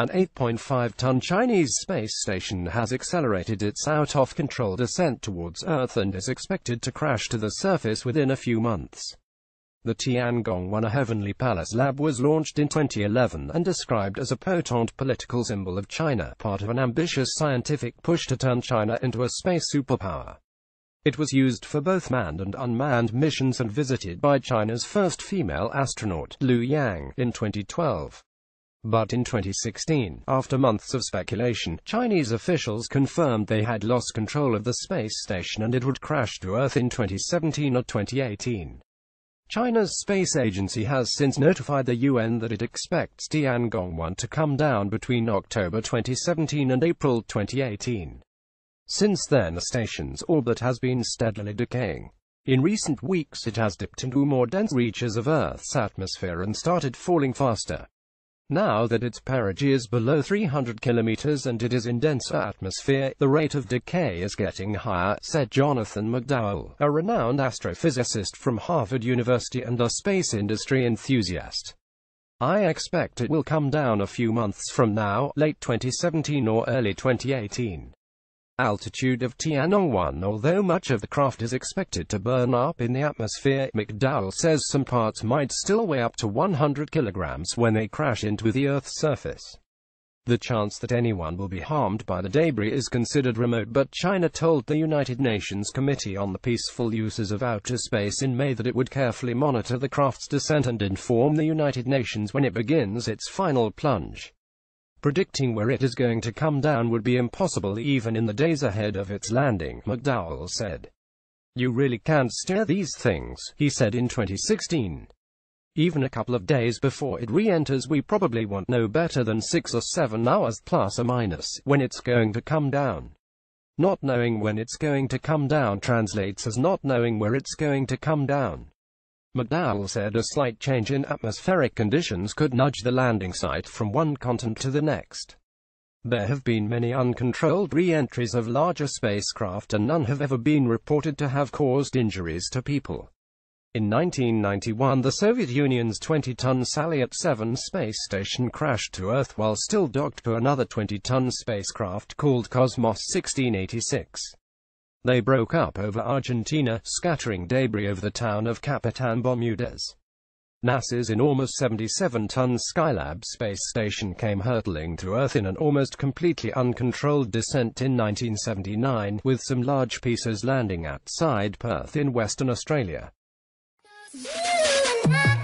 An 8.5-ton Chinese space station has accelerated its out-of-control descent towards Earth and is expected to crash to the surface within a few months. The Tiangong-1 a Heavenly Palace lab was launched in 2011 and described as a potent political symbol of China, part of an ambitious scientific push to turn China into a space superpower. It was used for both manned and unmanned missions and visited by China's first female astronaut, Liu Yang, in 2012. But in 2016, after months of speculation, Chinese officials confirmed they had lost control of the space station and it would crash to Earth in 2017 or 2018. China's space agency has since notified the UN that it expects Tiangong-1 to come down between October 2017 and April 2018. Since then the station's orbit has been steadily decaying. In recent weeks it has dipped into more dense reaches of Earth's atmosphere and started falling faster. Now that its perigee is below 300 kilometers and it is in denser atmosphere, the rate of decay is getting higher, said Jonathan McDowell, a renowned astrophysicist from Harvard University and a space industry enthusiast. I expect it will come down a few months from now, late 2017 or early 2018 altitude of Tiangong-1 although much of the craft is expected to burn up in the atmosphere, McDowell says some parts might still weigh up to 100 kilograms when they crash into the Earth's surface. The chance that anyone will be harmed by the debris is considered remote but China told the United Nations Committee on the Peaceful Uses of Outer Space in May that it would carefully monitor the craft's descent and inform the United Nations when it begins its final plunge. Predicting where it is going to come down would be impossible even in the days ahead of its landing, McDowell said. You really can't steer these things, he said in 2016. Even a couple of days before it re-enters we probably want no better than 6 or 7 hours plus or minus, when it's going to come down. Not knowing when it's going to come down translates as not knowing where it's going to come down. McDowell said a slight change in atmospheric conditions could nudge the landing site from one continent to the next. There have been many uncontrolled re-entries of larger spacecraft and none have ever been reported to have caused injuries to people. In 1991 the Soviet Union's 20-ton Salyut 7 space station crashed to Earth while still docked to another 20-ton spacecraft called Cosmos 1686. They broke up over Argentina, scattering debris over the town of Capitan Bermudez. NASA's enormous 77-ton Skylab space station came hurtling to Earth in an almost completely uncontrolled descent in 1979, with some large pieces landing outside Perth in Western Australia.